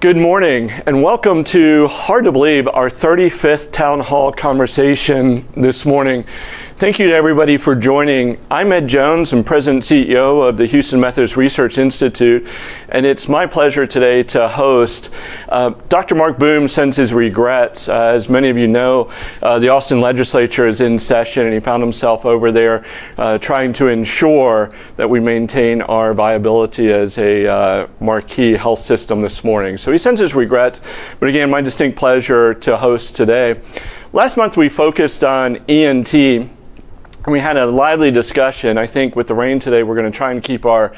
Good morning and welcome to, hard to believe, our 35th Town Hall conversation this morning. Thank you to everybody for joining. I'm Ed Jones, I'm President and CEO of the Houston Methodist Research Institute, and it's my pleasure today to host. Uh, Dr. Mark Boom sends his regrets. Uh, as many of you know, uh, the Austin legislature is in session, and he found himself over there uh, trying to ensure that we maintain our viability as a uh, marquee health system this morning. So he sends his regrets, but again, my distinct pleasure to host today. Last month we focused on ENT we had a lively discussion. I think with the rain today, we're going to try and keep our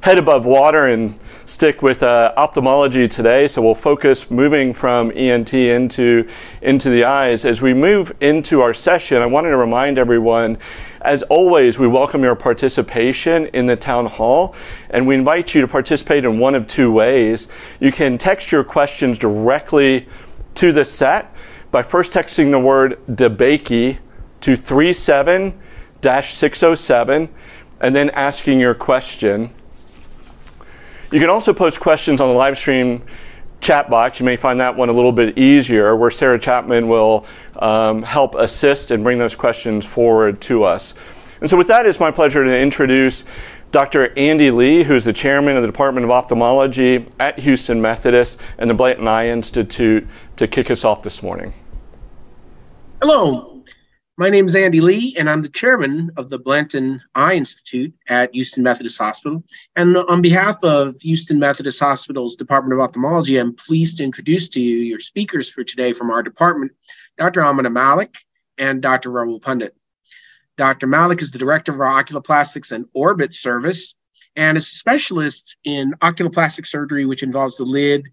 head above water and stick with uh, ophthalmology today. So we'll focus moving from ENT into, into the eyes. As we move into our session, I wanted to remind everyone, as always, we welcome your participation in the town hall, and we invite you to participate in one of two ways. You can text your questions directly to the set by first texting the word DeBakey to 37 607 and then asking your question. You can also post questions on the live stream chat box. You may find that one a little bit easier, where Sarah Chapman will um, help assist and bring those questions forward to us. And so, with that, it's my pleasure to introduce Dr. Andy Lee, who is the chairman of the Department of Ophthalmology at Houston Methodist and the Blanton Eye Institute, to kick us off this morning. Hello, my name is Andy Lee, and I'm the chairman of the Blanton Eye Institute at Houston Methodist Hospital. And on behalf of Houston Methodist Hospital's Department of Ophthalmology, I'm pleased to introduce to you your speakers for today from our department, Dr. Amina Malik and Dr. Rahul Pandit. Dr. Malik is the director of our oculoplastics and orbit service and is a specialist in oculoplastic surgery, which involves the lid,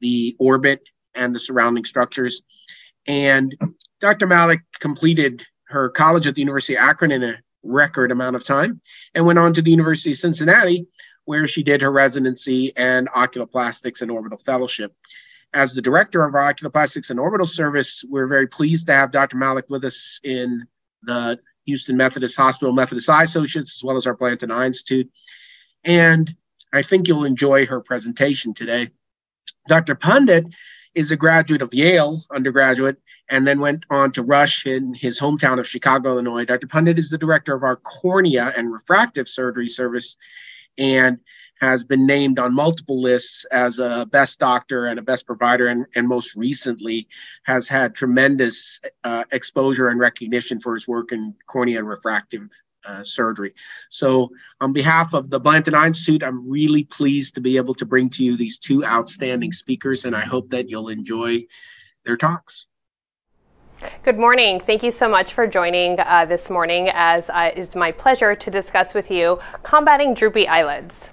the orbit, and the surrounding structures. And Dr. Malik completed her college at the University of Akron in a record amount of time and went on to the University of Cincinnati, where she did her residency and oculoplastics and orbital fellowship. As the director of our oculoplastics and orbital service, we're very pleased to have Dr. Malik with us in the Houston Methodist Hospital Methodist Eye Associates, as well as our Blanton Eye Institute. And I think you'll enjoy her presentation today. Dr. Pandit is a graduate of Yale undergraduate and then went on to Rush in his hometown of Chicago, Illinois. Dr. Pandit is the director of our cornea and refractive surgery service and has been named on multiple lists as a best doctor and a best provider, and, and most recently has had tremendous uh, exposure and recognition for his work in cornea and refractive uh, surgery. So, on behalf of the Blanton Institute, I'm really pleased to be able to bring to you these two outstanding speakers, and I hope that you'll enjoy their talks. Good morning. Thank you so much for joining uh, this morning as uh, it's my pleasure to discuss with you combating droopy eyelids.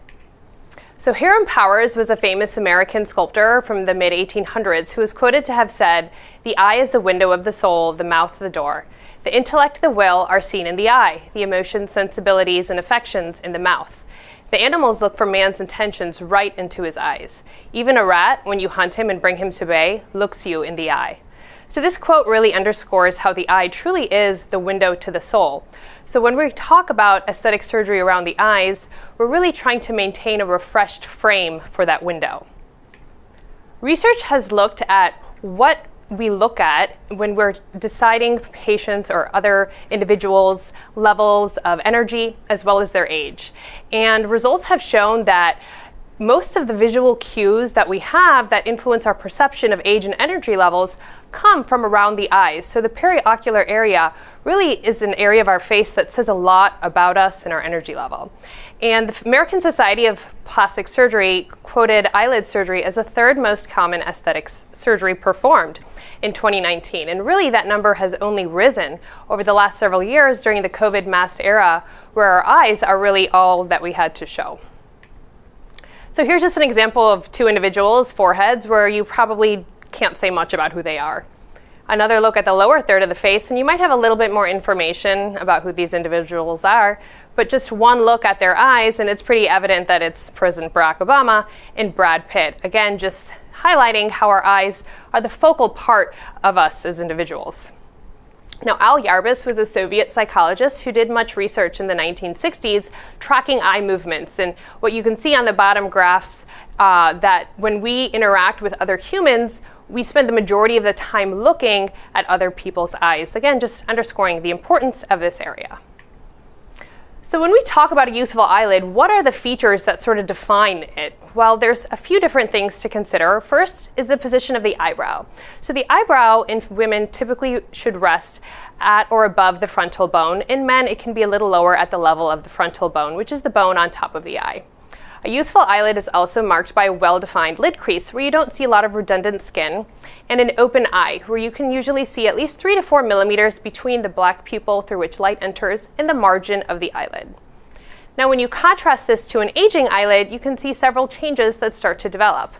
So Hiram Powers was a famous American sculptor from the mid 1800s who is quoted to have said, "The eye is the window of the soul, the mouth the door." The intellect, the will are seen in the eye, the emotions, sensibilities, and affections in the mouth. The animals look for man's intentions right into his eyes. Even a rat, when you hunt him and bring him to bay, looks you in the eye. So this quote really underscores how the eye truly is the window to the soul. So when we talk about aesthetic surgery around the eyes, we're really trying to maintain a refreshed frame for that window. Research has looked at what we look at when we're deciding patients or other individuals' levels of energy as well as their age. And results have shown that most of the visual cues that we have that influence our perception of age and energy levels come from around the eyes. So the periocular area really is an area of our face that says a lot about us and our energy level. And the American Society of Plastic Surgery quoted eyelid surgery as the third most common aesthetic surgery performed in 2019. And really, that number has only risen over the last several years during the COVID masked era, where our eyes are really all that we had to show. So here's just an example of two individuals' foreheads where you probably can't say much about who they are. Another look at the lower third of the face, and you might have a little bit more information about who these individuals are, but just one look at their eyes, and it's pretty evident that it's President Barack Obama and Brad Pitt. Again, just highlighting how our eyes are the focal part of us as individuals. Now, Al Yarbus was a Soviet psychologist who did much research in the 1960s tracking eye movements. And what you can see on the bottom graphs uh, that when we interact with other humans, we spend the majority of the time looking at other people's eyes. Again, just underscoring the importance of this area. So when we talk about a youthful eyelid, what are the features that sort of define it? Well, there's a few different things to consider. First is the position of the eyebrow. So the eyebrow in women typically should rest at or above the frontal bone. In men, it can be a little lower at the level of the frontal bone, which is the bone on top of the eye. A youthful eyelid is also marked by a well-defined lid crease where you don't see a lot of redundant skin, and an open eye where you can usually see at least 3 to 4 millimeters between the black pupil through which light enters and the margin of the eyelid. Now when you contrast this to an aging eyelid, you can see several changes that start to develop.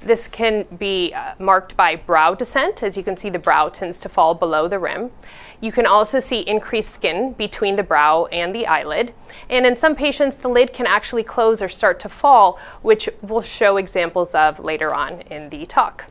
This can be uh, marked by brow descent, as you can see the brow tends to fall below the rim. You can also see increased skin between the brow and the eyelid. And in some patients, the lid can actually close or start to fall, which we'll show examples of later on in the talk.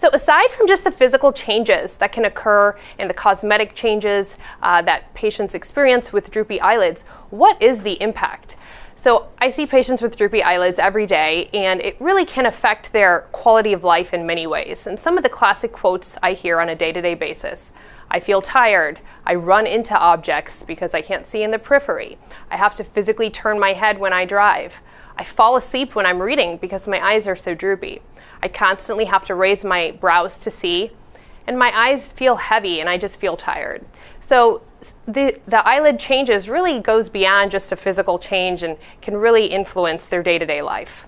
So aside from just the physical changes that can occur and the cosmetic changes uh, that patients experience with droopy eyelids, what is the impact? So I see patients with droopy eyelids every day, and it really can affect their quality of life in many ways. And some of the classic quotes I hear on a day-to-day basis. I feel tired. I run into objects because I can't see in the periphery. I have to physically turn my head when I drive. I fall asleep when I'm reading because my eyes are so droopy. I constantly have to raise my brows to see, and my eyes feel heavy and I just feel tired. So the, the eyelid changes really goes beyond just a physical change and can really influence their day-to-day life.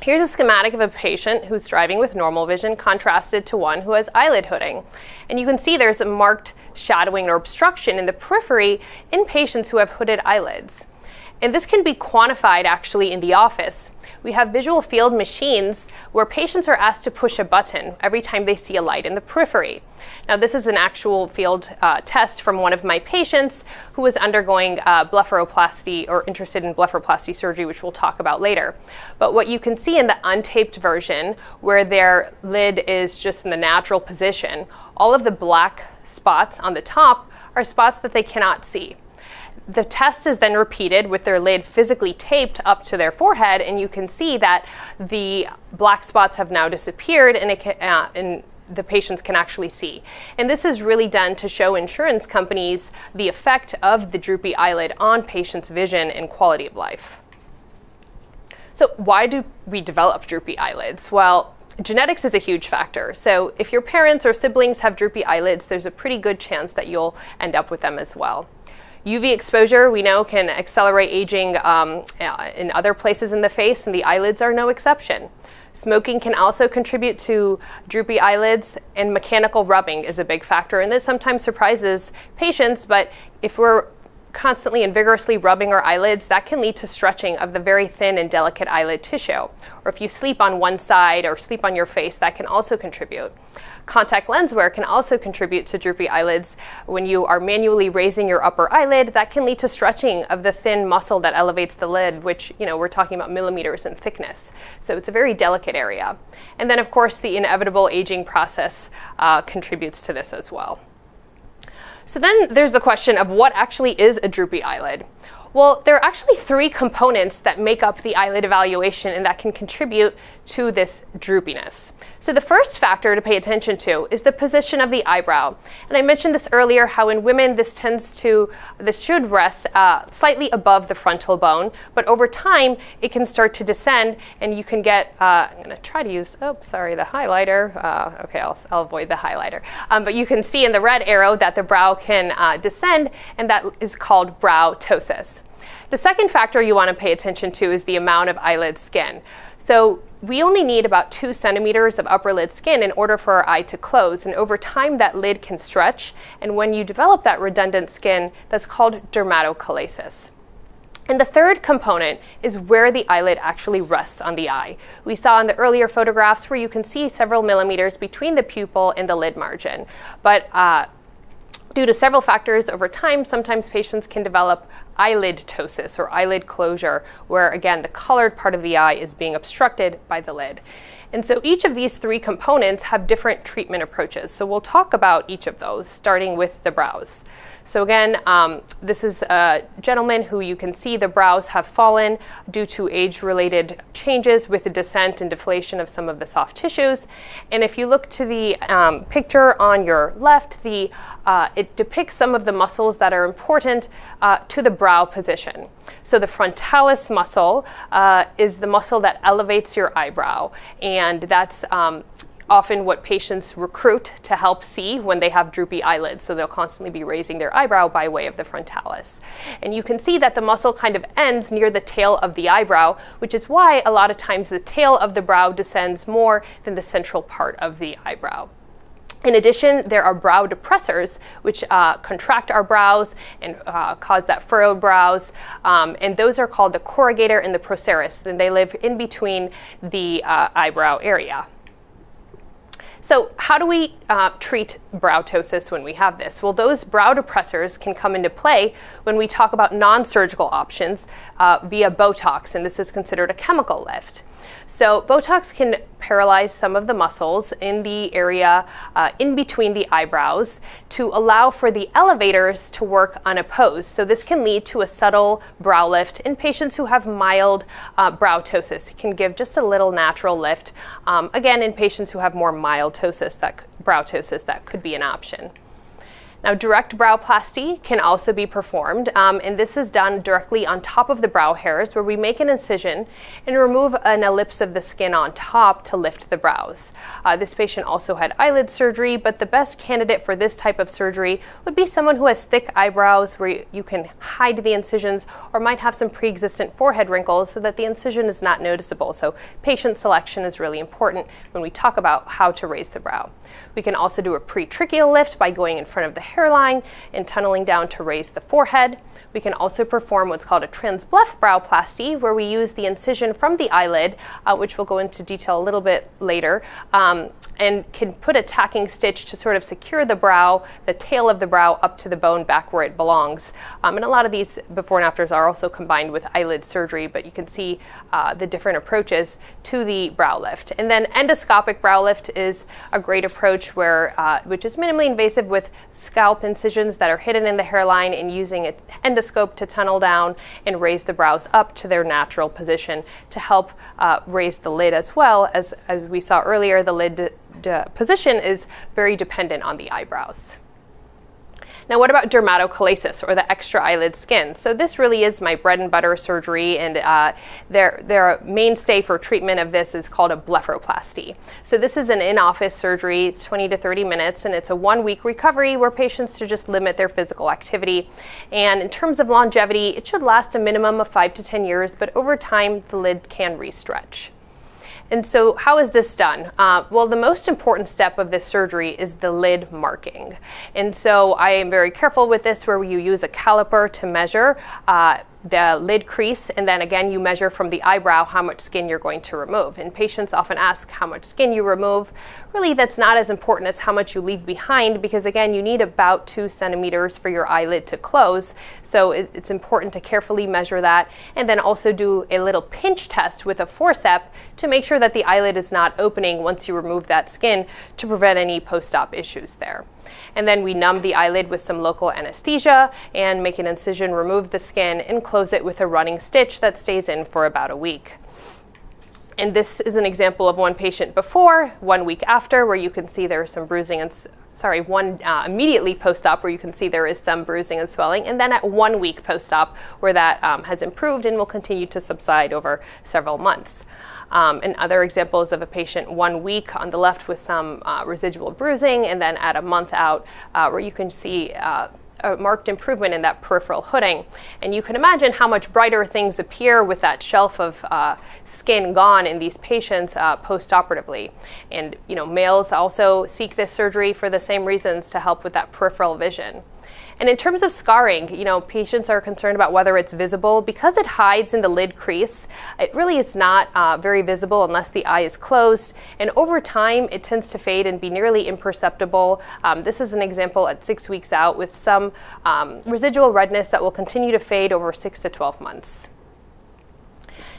Here's a schematic of a patient who's driving with normal vision contrasted to one who has eyelid hooding. And you can see there's a marked shadowing or obstruction in the periphery in patients who have hooded eyelids. And this can be quantified actually in the office we have visual field machines where patients are asked to push a button every time they see a light in the periphery. Now, this is an actual field uh, test from one of my patients who was undergoing uh, blepharoplasty or interested in blepharoplasty surgery, which we'll talk about later. But what you can see in the untaped version, where their lid is just in the natural position, all of the black spots on the top are spots that they cannot see. The test is then repeated with their lid physically taped up to their forehead, and you can see that the black spots have now disappeared, and, it can, uh, and the patients can actually see. And this is really done to show insurance companies the effect of the droopy eyelid on patients' vision and quality of life. So why do we develop droopy eyelids? Well, genetics is a huge factor. So if your parents or siblings have droopy eyelids, there's a pretty good chance that you'll end up with them as well. UV exposure, we know, can accelerate aging um, uh, in other places in the face, and the eyelids are no exception. Smoking can also contribute to droopy eyelids, and mechanical rubbing is a big factor. And this sometimes surprises patients, but if we're constantly and vigorously rubbing our eyelids, that can lead to stretching of the very thin and delicate eyelid tissue. Or if you sleep on one side or sleep on your face, that can also contribute. Contact lens wear can also contribute to droopy eyelids. When you are manually raising your upper eyelid, that can lead to stretching of the thin muscle that elevates the lid, which, you know, we're talking about millimeters in thickness. So it's a very delicate area. And then, of course, the inevitable aging process uh, contributes to this as well. So then there's the question of what actually is a droopy eyelid. Well, there are actually three components that make up the eyelid evaluation and that can contribute to this droopiness. So the first factor to pay attention to is the position of the eyebrow. And I mentioned this earlier, how in women this tends to, this should rest uh, slightly above the frontal bone, but over time it can start to descend and you can get, uh, I'm gonna try to use, oh, sorry, the highlighter. Uh, okay, I'll, I'll, avoid the highlighter. Um, but you can see in the red arrow that the brow can uh, descend and that is called brow ptosis. The second factor you want to pay attention to is the amount of eyelid skin. So we only need about two centimeters of upper lid skin in order for our eye to close. And over time, that lid can stretch. And when you develop that redundant skin, that's called dermatochalasis. And the third component is where the eyelid actually rests on the eye. We saw in the earlier photographs where you can see several millimeters between the pupil and the lid margin. But uh, due to several factors over time, sometimes patients can develop eyelid ptosis or eyelid closure, where again the colored part of the eye is being obstructed by the lid. And so each of these three components have different treatment approaches. So we'll talk about each of those, starting with the brows. So again, um, this is a gentleman who you can see the brows have fallen due to age-related changes with the descent and deflation of some of the soft tissues. And if you look to the um, picture on your left, the, uh, it depicts some of the muscles that are important uh, to the brow position. So the frontalis muscle uh, is the muscle that elevates your eyebrow, and that's um, often what patients recruit to help see when they have droopy eyelids. So they'll constantly be raising their eyebrow by way of the frontalis. And you can see that the muscle kind of ends near the tail of the eyebrow, which is why a lot of times the tail of the brow descends more than the central part of the eyebrow. In addition, there are brow depressors, which uh, contract our brows and uh, cause that furrowed brows. Um, and those are called the corrugator and the procerus, and they live in between the uh, eyebrow area. So how do we uh, treat brow ptosis when we have this? Well, those brow depressors can come into play when we talk about non-surgical options uh, via Botox, and this is considered a chemical lift. So Botox can paralyze some of the muscles in the area uh, in between the eyebrows to allow for the elevators to work unopposed. So this can lead to a subtle brow lift in patients who have mild uh, brow ptosis. It can give just a little natural lift. Um, again, in patients who have more mild ptosis, that brow ptosis, that could be an option. Now, direct browplasty can also be performed, um, and this is done directly on top of the brow hairs where we make an incision and remove an ellipse of the skin on top to lift the brows. Uh, this patient also had eyelid surgery, but the best candidate for this type of surgery would be someone who has thick eyebrows where you can hide the incisions or might have some pre-existent forehead wrinkles so that the incision is not noticeable. So patient selection is really important when we talk about how to raise the brow. We can also do a pretrichial lift by going in front of the hairline and tunneling down to raise the forehead. We can also perform what's called a transbleph browplasty, where we use the incision from the eyelid, uh, which we'll go into detail a little bit later, um, and can put a tacking stitch to sort of secure the brow, the tail of the brow up to the bone back where it belongs. Um, and a lot of these before and afters are also combined with eyelid surgery, but you can see uh, the different approaches to the brow lift. And then endoscopic brow lift is a great approach where, uh, which is minimally invasive with scalp incisions that are hidden in the hairline and using an endoscope to tunnel down and raise the brows up to their natural position to help uh, raise the lid as well. As, as we saw earlier, the lid position is very dependent on the eyebrows. Now, what about dermatochalasis or the extra eyelid skin? So this really is my bread and butter surgery, and uh, their, their mainstay for treatment of this is called a blepharoplasty. So this is an in-office surgery, 20 to 30 minutes, and it's a one-week recovery where patients to just limit their physical activity. And in terms of longevity, it should last a minimum of five to 10 years, but over time, the lid can restretch. And so, how is this done? Uh, well, the most important step of this surgery is the lid marking. And so, I am very careful with this where you use a caliper to measure. Uh, the lid crease, and then again, you measure from the eyebrow how much skin you're going to remove. And patients often ask how much skin you remove. Really, that's not as important as how much you leave behind because, again, you need about two centimeters for your eyelid to close. So it, it's important to carefully measure that and then also do a little pinch test with a forceps to make sure that the eyelid is not opening once you remove that skin to prevent any post op issues there. And then we numb the eyelid with some local anesthesia and make an incision, remove the skin, and close it with a running stitch that stays in for about a week. And this is an example of one patient before, one week after, where you can see there is some bruising and sorry, one uh, immediately post-op where you can see there is some bruising and swelling, and then at one week post-op where that um, has improved and will continue to subside over several months. Um, and other examples of a patient one week on the left with some uh, residual bruising, and then at a month out uh, where you can see uh, a marked improvement in that peripheral hooding. And you can imagine how much brighter things appear with that shelf of uh, skin gone in these patients uh, post-operatively. And you know, males also seek this surgery for the same reasons to help with that peripheral vision. And in terms of scarring, you know, patients are concerned about whether it's visible. Because it hides in the lid crease, it really is not uh, very visible unless the eye is closed. And over time, it tends to fade and be nearly imperceptible. Um, this is an example at six weeks out with some um, residual redness that will continue to fade over six to 12 months.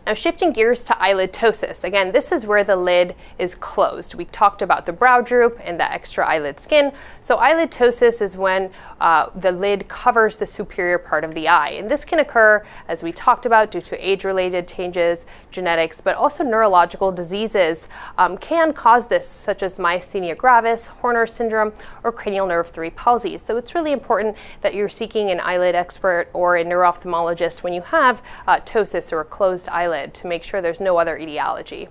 Now shifting gears to eyelid ptosis. Again, this is where the lid is closed. We talked about the brow droop and the extra eyelid skin. So eyelid ptosis is when uh, the lid covers the superior part of the eye. And this can occur, as we talked about, due to age-related changes, genetics, but also neurological diseases um, can cause this, such as myasthenia gravis, Horner syndrome, or cranial nerve 3 palsy. So it's really important that you're seeking an eyelid expert or a neuro-ophthalmologist when you have uh, ptosis or a closed eyelid to make sure there's no other etiology.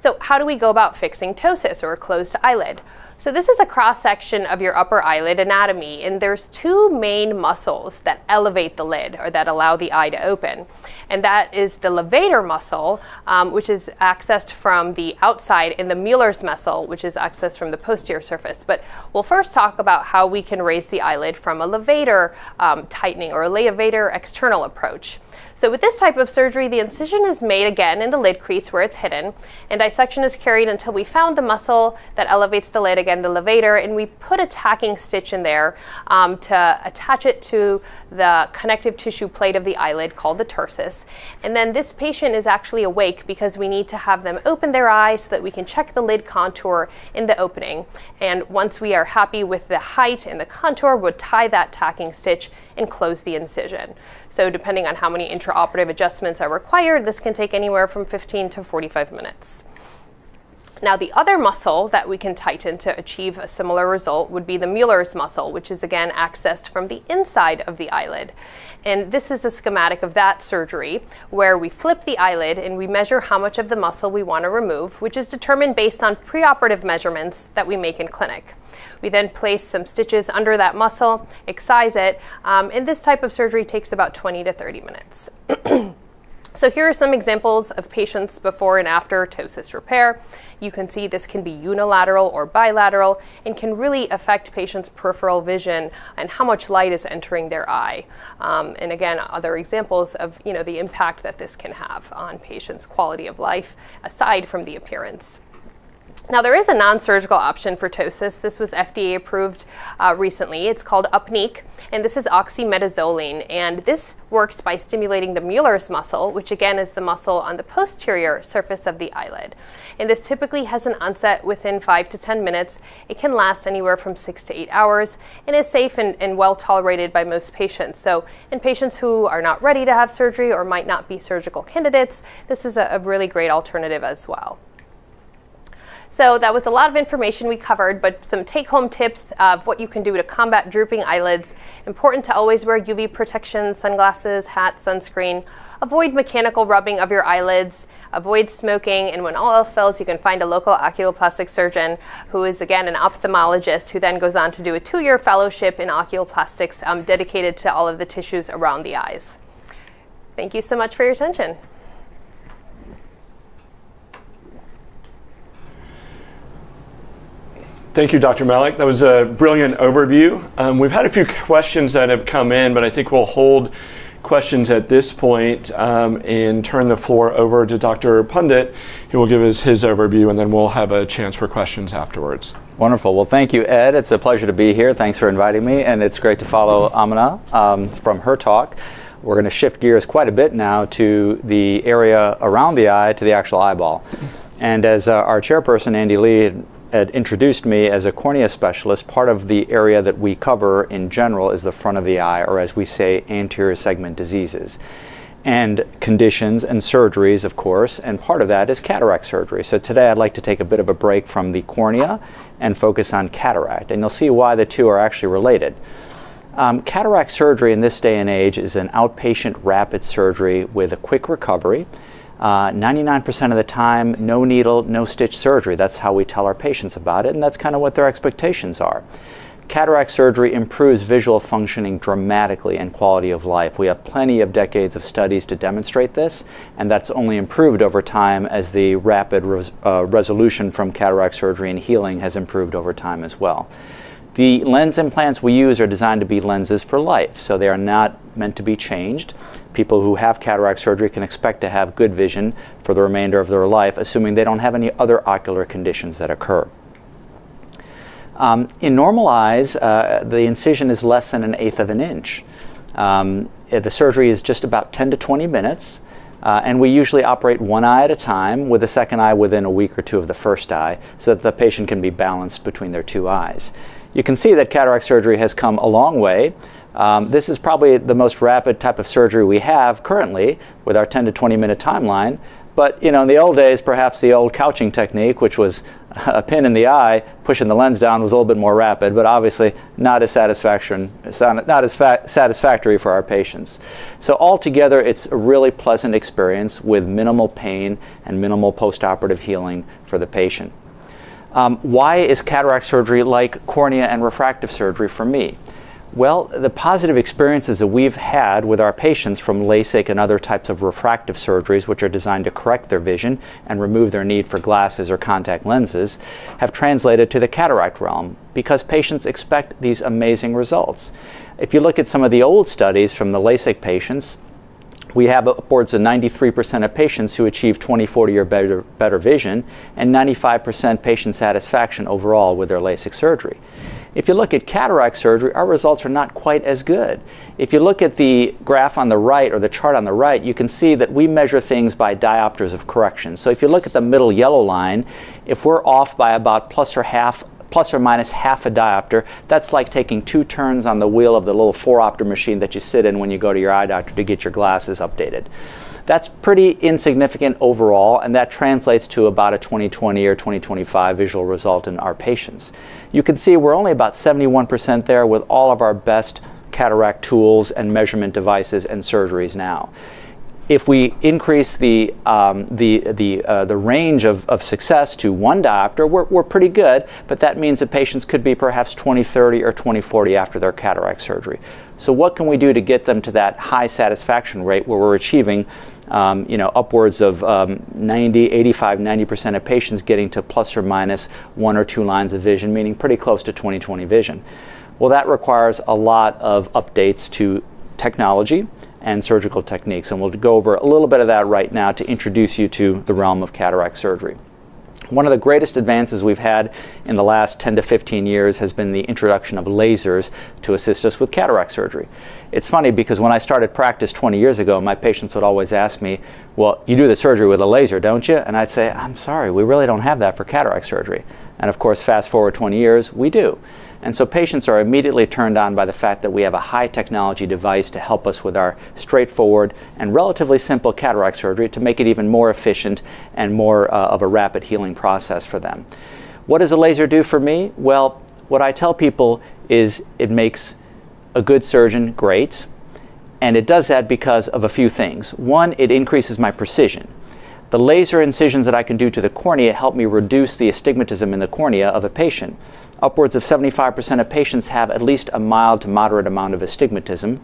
So how do we go about fixing ptosis or a closed eyelid? So this is a cross section of your upper eyelid anatomy and there's two main muscles that elevate the lid or that allow the eye to open. And that is the levator muscle, um, which is accessed from the outside and the Mueller's muscle, which is accessed from the posterior surface. But we'll first talk about how we can raise the eyelid from a levator um, tightening or a levator external approach. So with this type of surgery, the incision is made again in the lid crease where it's hidden, and dissection is carried until we found the muscle that elevates the lid, again the levator, and we put a tacking stitch in there um, to attach it to the connective tissue plate of the eyelid called the tarsus. And then this patient is actually awake because we need to have them open their eyes so that we can check the lid contour in the opening. And once we are happy with the height and the contour, we'll tie that tacking stitch and close the incision. So depending on how many intraoperative adjustments are required, this can take anywhere from 15 to 45 minutes. Now the other muscle that we can tighten to achieve a similar result would be the Mueller's muscle, which is again accessed from the inside of the eyelid. And this is a schematic of that surgery where we flip the eyelid and we measure how much of the muscle we want to remove, which is determined based on preoperative measurements that we make in clinic. We then place some stitches under that muscle, excise it, um, and this type of surgery takes about 20 to 30 minutes. So here are some examples of patients before and after ptosis repair. You can see this can be unilateral or bilateral and can really affect patients' peripheral vision and how much light is entering their eye. Um, and again, other examples of you know, the impact that this can have on patients' quality of life aside from the appearance. Now, there is a non surgical option for ptosis. This was FDA approved uh, recently. It's called Upneeq, and this is oxymetazoline. And this works by stimulating the Mueller's muscle, which again is the muscle on the posterior surface of the eyelid. And this typically has an onset within 5 to 10 minutes. It can last anywhere from 6 to 8 hours and is safe and, and well tolerated by most patients. So, in patients who are not ready to have surgery or might not be surgical candidates, this is a, a really great alternative as well. So that was a lot of information we covered, but some take-home tips of what you can do to combat drooping eyelids. Important to always wear UV protection, sunglasses, hat, sunscreen. Avoid mechanical rubbing of your eyelids. Avoid smoking. And when all else fails, you can find a local oculoplastic surgeon who is, again, an ophthalmologist who then goes on to do a two-year fellowship in oculoplastics um, dedicated to all of the tissues around the eyes. Thank you so much for your attention. Thank you, Dr. Malik. That was a brilliant overview. Um, we've had a few questions that have come in, but I think we'll hold questions at this point, um, and turn the floor over to Dr. Pandit, who will give us his overview, and then we'll have a chance for questions afterwards. Wonderful. Well, thank you, Ed. It's a pleasure to be here. Thanks for inviting me, and it's great to follow Amina um, from her talk. We're going to shift gears quite a bit now to the area around the eye to the actual eyeball. And as uh, our chairperson, Andy Lee, had introduced me as a cornea specialist, part of the area that we cover in general is the front of the eye, or as we say, anterior segment diseases. And conditions and surgeries, of course, and part of that is cataract surgery. So today I'd like to take a bit of a break from the cornea and focus on cataract. And you'll see why the two are actually related. Um, cataract surgery in this day and age is an outpatient rapid surgery with a quick recovery 99% uh, of the time, no needle, no stitch surgery. That's how we tell our patients about it, and that's kind of what their expectations are. Cataract surgery improves visual functioning dramatically and quality of life. We have plenty of decades of studies to demonstrate this, and that's only improved over time as the rapid res uh, resolution from cataract surgery and healing has improved over time as well. The lens implants we use are designed to be lenses for life, so they are not meant to be changed. People who have cataract surgery can expect to have good vision for the remainder of their life, assuming they don't have any other ocular conditions that occur. Um, in normal eyes, uh, the incision is less than an eighth of an inch. Um, the surgery is just about 10 to 20 minutes. Uh, and we usually operate one eye at a time with the second eye within a week or two of the first eye so that the patient can be balanced between their two eyes. You can see that cataract surgery has come a long way. Um, this is probably the most rapid type of surgery we have currently with our 10 to 20 minute timeline. But you know, in the old days, perhaps the old couching technique, which was a pin in the eye, pushing the lens down, was a little bit more rapid, but obviously not as satisfaction, not as satisfactory for our patients. So altogether, it's a really pleasant experience with minimal pain and minimal postoperative healing for the patient. Um, why is cataract surgery like cornea and refractive surgery for me? Well, the positive experiences that we've had with our patients from LASIK and other types of refractive surgeries, which are designed to correct their vision and remove their need for glasses or contact lenses, have translated to the cataract realm because patients expect these amazing results. If you look at some of the old studies from the LASIK patients, we have upwards of 93% of patients who achieve 20, 40 or better, better vision, and 95% patient satisfaction overall with their LASIK surgery. If you look at cataract surgery, our results are not quite as good. If you look at the graph on the right or the chart on the right, you can see that we measure things by diopters of correction. So if you look at the middle yellow line, if we're off by about plus or half plus or minus half a diopter. That's like taking two turns on the wheel of the little phoropter machine that you sit in when you go to your eye doctor to get your glasses updated. That's pretty insignificant overall, and that translates to about a 2020 or 2025 visual result in our patients. You can see we're only about 71% there with all of our best cataract tools and measurement devices and surgeries now if we increase the, um, the, the, uh, the range of, of success to one diopter, we're, we're pretty good, but that means that patients could be perhaps 2030 or 2040 after their cataract surgery. So what can we do to get them to that high satisfaction rate where we're achieving um, you know, upwards of um, 90, 85, 90% of patients getting to plus or minus one or two lines of vision, meaning pretty close to 20/20 vision. Well, that requires a lot of updates to technology and surgical techniques, and we'll go over a little bit of that right now to introduce you to the realm of cataract surgery. One of the greatest advances we've had in the last 10 to 15 years has been the introduction of lasers to assist us with cataract surgery. It's funny because when I started practice 20 years ago, my patients would always ask me, Well, you do the surgery with a laser, don't you? And I'd say, I'm sorry, we really don't have that for cataract surgery. And of course, fast forward 20 years, we do. And so patients are immediately turned on by the fact that we have a high technology device to help us with our straightforward and relatively simple cataract surgery to make it even more efficient and more uh, of a rapid healing process for them. What does a laser do for me? Well, what I tell people is it makes a good surgeon great, and it does that because of a few things. One, it increases my precision. The laser incisions that I can do to the cornea help me reduce the astigmatism in the cornea of a patient. Upwards of 75% of patients have at least a mild to moderate amount of astigmatism,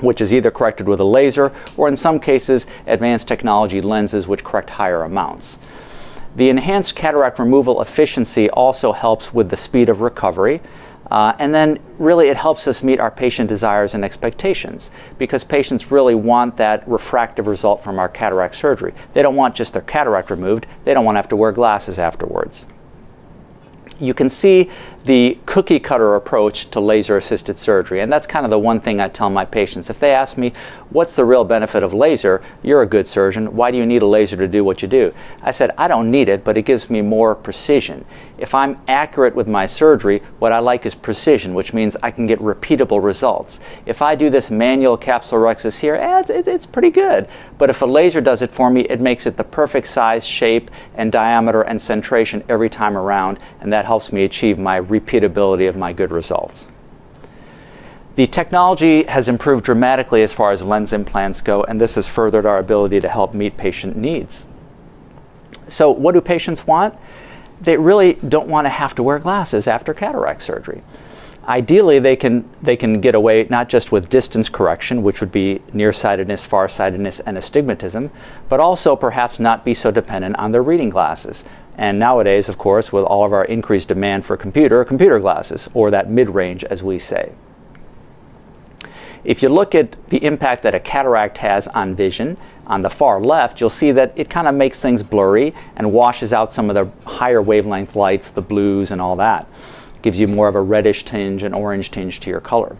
which is either corrected with a laser or, in some cases, advanced technology lenses which correct higher amounts. The enhanced cataract removal efficiency also helps with the speed of recovery. Uh, and then really it helps us meet our patient desires and expectations because patients really want that refractive result from our cataract surgery. They don't want just their cataract removed, they don't want to have to wear glasses afterwards. You can see the cookie cutter approach to laser assisted surgery. And that's kind of the one thing I tell my patients. If they ask me, what's the real benefit of laser? You're a good surgeon. Why do you need a laser to do what you do? I said, I don't need it, but it gives me more precision. If I'm accurate with my surgery, what I like is precision, which means I can get repeatable results. If I do this manual capsule capsulorhexis here, eh, it's, it's pretty good. But if a laser does it for me, it makes it the perfect size, shape, and diameter and centration every time around, and that helps me achieve my repeatability of my good results. The technology has improved dramatically as far as lens implants go, and this has furthered our ability to help meet patient needs. So, what do patients want? They really don't want to have to wear glasses after cataract surgery. Ideally, they can, they can get away not just with distance correction, which would be nearsightedness, farsightedness, and astigmatism, but also perhaps not be so dependent on their reading glasses And nowadays, of course, with all of our increased demand for computer, computer glasses, or that mid range, as we say. If you look at the impact that a cataract has on vision, on the far left, you'll see that it kind of makes things blurry and washes out some of the higher wavelength lights, the blues and all that. Gives you more of a reddish tinge and orange tinge to your color.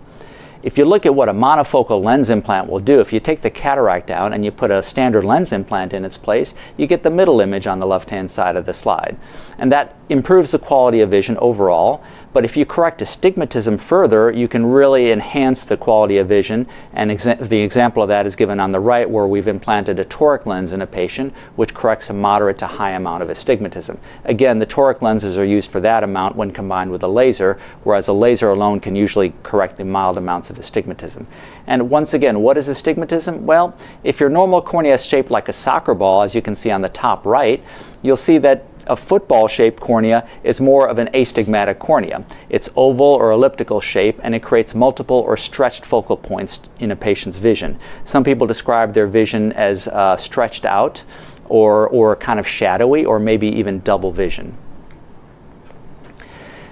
If you look at what a monofocal lens implant will do, if you take the cataract down and you put a standard lens implant in its place, you get the middle image on the left-hand side of the slide. And that improves the quality of vision overall, but if you correct astigmatism further, you can really enhance the quality of vision. And exa the example of that is given on the right, where we've implanted a toric lens in a patient, which corrects a moderate to high amount of astigmatism. Again, the toric lenses are used for that amount when combined with a laser, whereas a laser alone can usually correct the mild amounts of astigmatism. And once again, what is astigmatism? Well, if your normal cornea is shaped like a soccer ball, as you can see on the top right, you'll see that a football shaped cornea is more of an astigmatic cornea. It's oval or elliptical shape and it creates multiple or stretched focal points in a patient's vision. Some people describe their vision as uh, stretched out or, or kind of shadowy or maybe even double vision.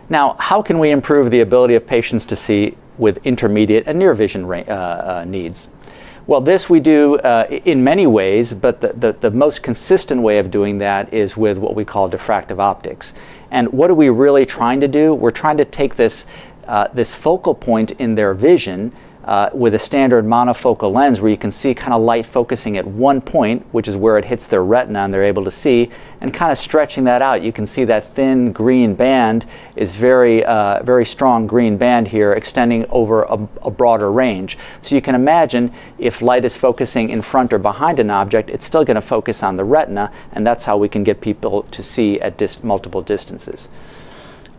Now, how can we improve the ability of patients to see with intermediate and near vision uh, uh, needs? Well, this we do uh, in many ways, but the, the, the, most consistent way of doing that is with what we call diffractive optics. And what are we really trying to do? We're trying to take this, uh, this focal point in their vision uh, with a standard monofocal lens where you can see kind of light focusing at one point, which is where it hits their retina and they're able to see, and kind of stretching that out. You can see that thin green band is very, uh, very strong green band here, extending over a, a, broader range. So you can imagine if light is focusing in front or behind an object, it's still going to focus on the retina, and that's how we can get people to see at dis multiple distances.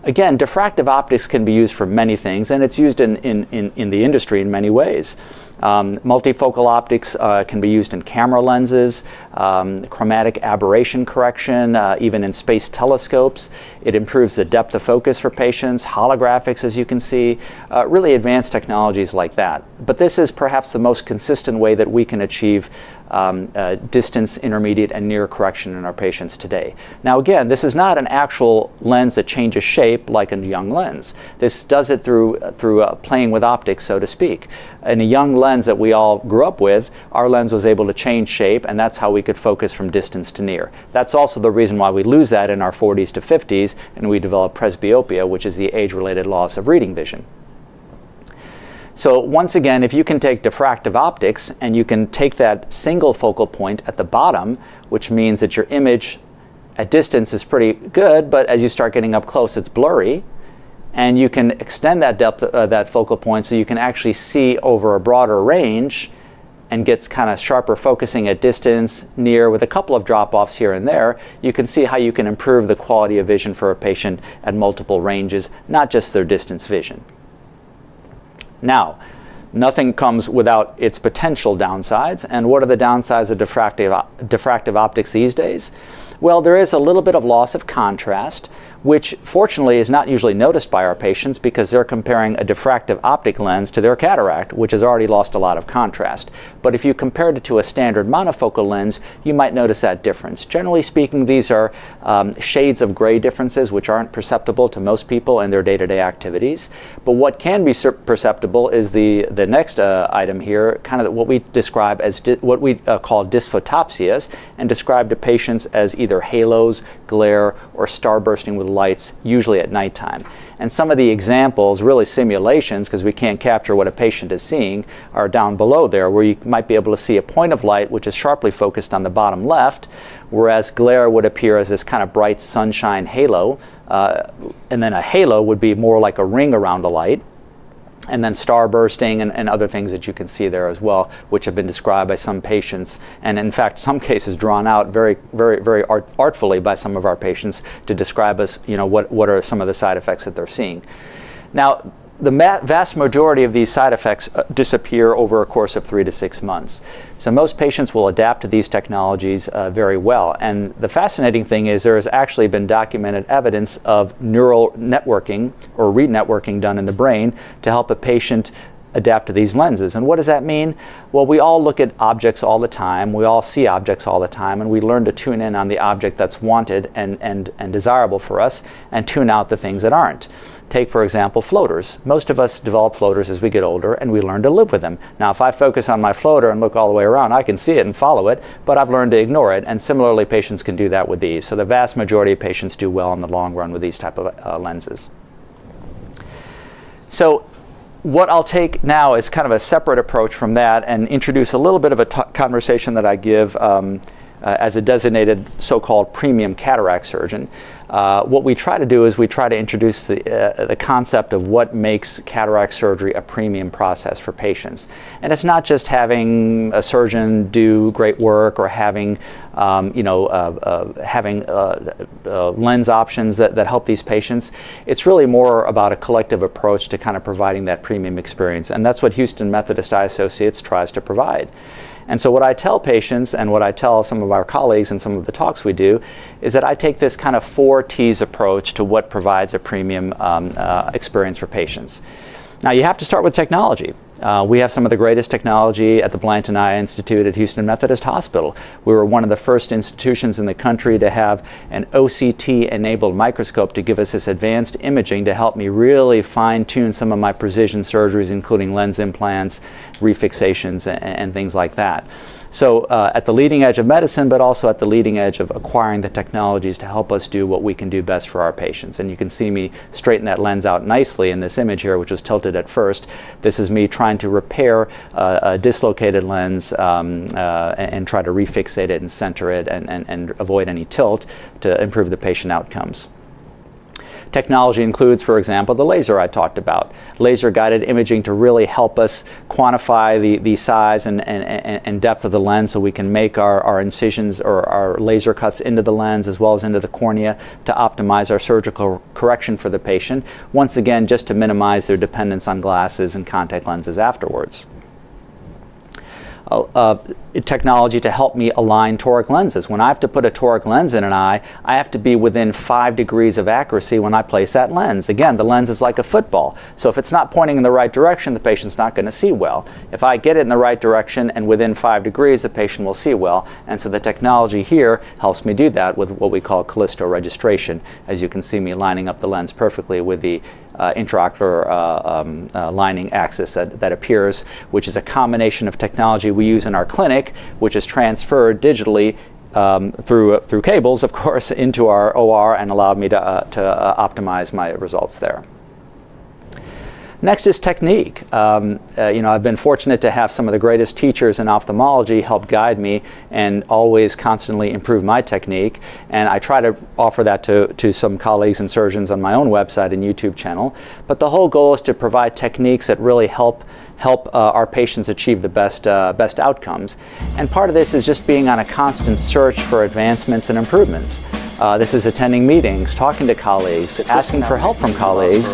Again, diffractive optics can be used for many things, and it's used in, in, in, in the industry in many ways. Um, multifocal optics uh, can be used in camera lenses, um, chromatic aberration correction, uh, even in space telescopes. It improves the depth of focus for patients, holographics, as you can see, uh, really advanced technologies like that. But this is perhaps the most consistent way that we can achieve um, uh, distance, intermediate, and near correction in our patients today. Now, again, this is not an actual lens that changes shape like a young lens. This does it through, uh, through uh, playing with optics, so to speak. In a young lens that we all grew up with, our lens was able to change shape, and that's how we could focus from distance to near. That's also the reason why we lose that in our 40s to 50s, and we develop presbyopia, which is the age related loss of reading vision. So once again, if you can take diffractive optics and you can take that single focal point at the bottom, which means that your image at distance is pretty good, but as you start getting up close, it's blurry. And you can extend that depth, uh, that focal point, so you can actually see over a broader range and gets kind of sharper focusing at distance, near, with a couple of drop-offs here and there, you can see how you can improve the quality of vision for a patient at multiple ranges, not just their distance vision. Now, nothing comes without its potential downsides. And what are the downsides of diffractive, diffractive optics these days? Well, there is a little bit of loss of contrast which fortunately is not usually noticed by our patients because they're comparing a diffractive optic lens to their cataract, which has already lost a lot of contrast. But if you compared it to a standard monofocal lens, you might notice that difference. Generally speaking, these are um, shades of gray differences which aren't perceptible to most people in their day-to-day activities. But what can be perceptible is the, the next uh, item here, kind of what we describe as what we uh, call dysphotopsias, and describe to patients as either halos, glare, or starbursting with lights, usually at nighttime. And some of the examples, really simulations, because we can't capture what a patient is seeing, are down below there, where you might be able to see a point of light which is sharply focused on the bottom left, whereas glare would appear as this kind of bright sunshine halo. Uh, and then a halo would be more like a ring around a light and then starbursting and, and, other things that you can see there as well, which have been described by some patients, and in fact, some cases drawn out very, very, very art, artfully by some of our patients to describe us, you know, what, what are some of the side effects that they're seeing. Now, the vast majority of these side effects uh, disappear over a course of three to six months. So most patients will adapt to these technologies uh, very well. And the fascinating thing is there has actually been documented evidence of neural networking or re-networking done in the brain to help a patient adapt to these lenses. And what does that mean? Well, we all look at objects all the time, we all see objects all the time, and we learn to tune in on the object that's wanted and, and, and desirable for us and tune out the things that aren't. Take, for example, floaters. Most of us develop floaters as we get older and we learn to live with them. Now, if I focus on my floater and look all the way around, I can see it and follow it, but I've learned to ignore it. And similarly, patients can do that with these. So the vast majority of patients do well in the long run with these type of uh, lenses. So what I'll take now is kind of a separate approach from that and introduce a little bit of a conversation that I give um, uh, as a designated so-called premium cataract surgeon. Uh, what we try to do is we try to introduce the, uh, the concept of what makes cataract surgery a premium process for patients. And it's not just having a surgeon do great work or having, um, you know, uh, uh having uh, lens options that, that help these patients. It's really more about a collective approach to kind of providing that premium experience. And that's what Houston Methodist Eye Associates tries to provide. And so, what I tell patients and what I tell some of our colleagues in some of the talks we do is that I take this kind of four T's approach to what provides a premium um, uh, experience for patients. Now, you have to start with technology. Uh, we have some of the greatest technology at the Blanton Eye Institute at Houston Methodist Hospital. We were one of the first institutions in the country to have an OCT enabled microscope to give us this advanced imaging to help me really fine tune some of my precision surgeries, including lens implants, refixations, and, and things like that. So uh, at the leading edge of medicine, but also at the leading edge of acquiring the technologies to help us do what we can do best for our patients. And you can see me straighten that lens out nicely in this image here, which was tilted at first. This is me trying to repair uh, a dislocated lens um, uh, and, and, try to refixate it and center it and, and, and avoid any tilt to improve the patient outcomes. Technology includes, for example, the laser I talked about. Laser guided imaging to really help us quantify the, the size and, and, and depth of the lens so we can make our, our incisions or our laser cuts into the lens as well as into the cornea to optimize our surgical correction for the patient. Once again, just to minimize their dependence on glasses and contact lenses afterwards. Uh, uh, technology to help me align toric lenses. When I have to put a toric lens in an eye, I have to be within five degrees of accuracy when I place that lens. Again, the lens is like a football. So if it's not pointing in the right direction, the patient's not going to see well. If I get it in the right direction and within five degrees, the patient will see well. And so the technology here helps me do that with what we call Callisto registration. As you can see me lining up the lens perfectly with the uh, intraocular uh, um, uh, lining axis that, that appears, which is a combination of technology we use in our clinic, which is transferred digitally um, through, through cables, of course, into our OR and allowed me to, uh, to uh, optimize my results there. Next is technique. Um, uh, you know, I've been fortunate to have some of the greatest teachers in ophthalmology help guide me and always constantly improve my technique. And I try to offer that to, to some colleagues and surgeons on my own website and YouTube channel. But the whole goal is to provide techniques that really help help uh, our patients achieve the best, uh, best outcomes. And part of this is just being on a constant search for advancements and improvements. Uh, this is attending meetings, talking to colleagues, asking for help from colleagues,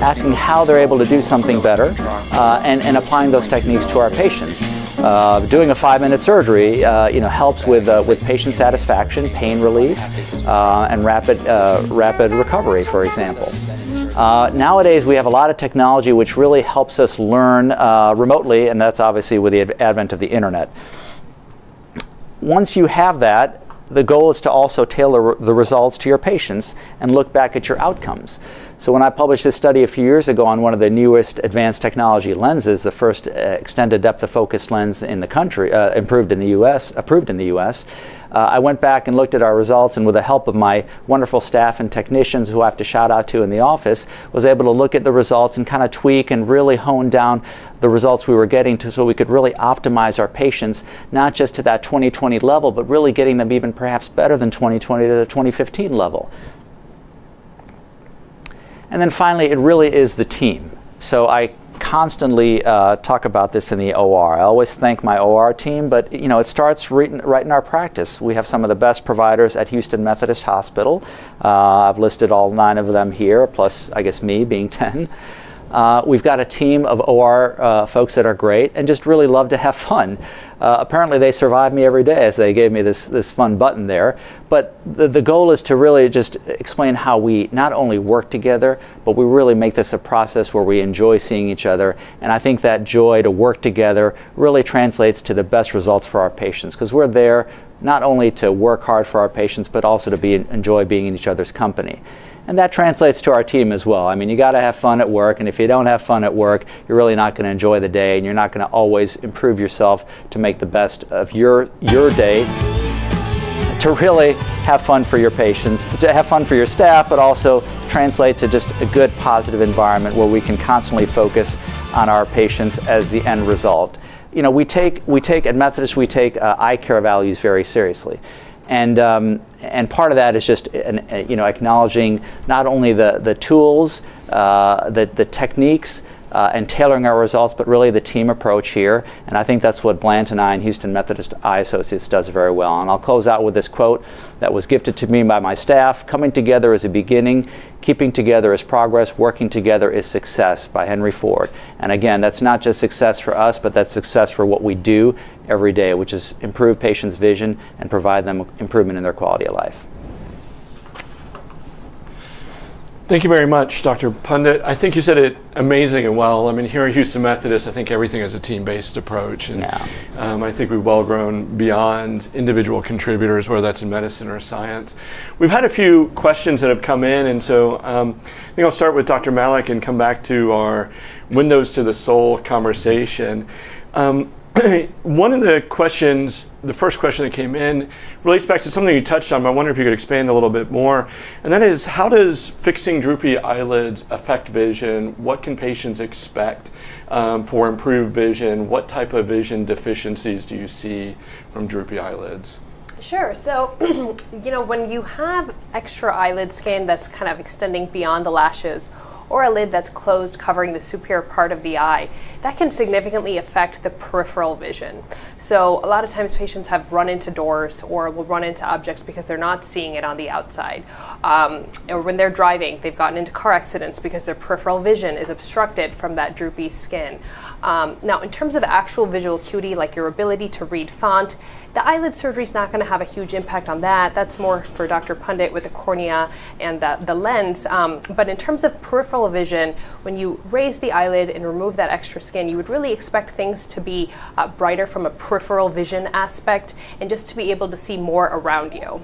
asking how they're able to do something better, uh, and, and applying those techniques to our patients. Uh, doing a five-minute surgery, uh, you know, helps with uh, with patient satisfaction, pain relief, uh, and rapid rapid recovery, for example. Uh, nowadays, we have a lot of technology which really helps us learn uh, remotely, and that's obviously with the advent of the internet. Once you have that, the goal is to also tailor the results to your patients and look back at your outcomes. So when I published this study a few years ago on one of the newest advanced technology lenses, the first uh, extended depth of focus lens in the country, uh, improved in the U.S., approved in the U.S., uh, I went back and looked at our results, and with the help of my wonderful staff and technicians, who I have to shout out to in the office, was able to look at the results and kind of tweak and really hone down the results we were getting to so we could really optimize our patients, not just to that 2020 level, but really getting them even perhaps better than 2020 to the 2015 level. And then finally, it really is the team. So I constantly uh, talk about this in the OR. I always thank my OR team, but you know it starts right in, right in our practice. We have some of the best providers at Houston Methodist Hospital. Uh, I've listed all nine of them here, plus I guess me being ten. Uh, we've got a team of OR uh, folks that are great and just really love to have fun. Uh, apparently, they survived me every day as they gave me this, this fun button there. But the, the goal is to really just explain how we not only work together, but we really make this a process where we enjoy seeing each other. And I think that joy to work together really translates to the best results for our patients because we're there not only to work hard for our patients, but also to be, enjoy being in each other's company. And that translates to our team as well. I mean, you got to have fun at work, and if you don't have fun at work, you're really not going to enjoy the day, and you're not going to always improve yourself to make the best of your your day. To really have fun for your patients, to have fun for your staff, but also translate to just a good, positive environment where we can constantly focus on our patients as the end result. You know, we take we take at Methodist we take uh, eye care values very seriously and um, and part of that is just an, you know acknowledging not only the the tools, uh, the the techniques, uh, and tailoring our results, but really the team approach here. And I think that's what Blanton Eye and Houston Methodist Eye Associates does very well. And I'll close out with this quote that was gifted to me by my staff Coming together is a beginning, keeping together is progress, working together is success by Henry Ford. And again, that's not just success for us, but that's success for what we do every day, which is improve patients' vision and provide them improvement in their quality of life. Thank you very much, Dr. Pandit. I think you said it amazing and well. I mean, here at Houston Methodist, I think everything is a team-based approach, and yeah. um, I think we've well grown beyond individual contributors, whether that's in medicine or science. We've had a few questions that have come in, and so um, I think I'll start with Dr. Malik and come back to our Windows to the Soul conversation. Um, one of the questions, the first question that came in, relates back to something you touched on. I wonder if you could expand a little bit more. And that is, how does fixing droopy eyelids affect vision? What can patients expect um, for improved vision? What type of vision deficiencies do you see from droopy eyelids? Sure. So, you know, when you have extra eyelid skin that's kind of extending beyond the lashes, or a lid that's closed covering the superior part of the eye, that can significantly affect the peripheral vision. So a lot of times patients have run into doors or will run into objects because they're not seeing it on the outside. Um, or when they're driving, they've gotten into car accidents because their peripheral vision is obstructed from that droopy skin. Um, now, in terms of actual visual acuity, like your ability to read font, the eyelid surgery is not going to have a huge impact on that. That's more for Dr. Pandit with the cornea and the, the lens. Um, but in terms of peripheral vision, when you raise the eyelid and remove that extra skin, you would really expect things to be uh, brighter from a peripheral vision aspect and just to be able to see more around you.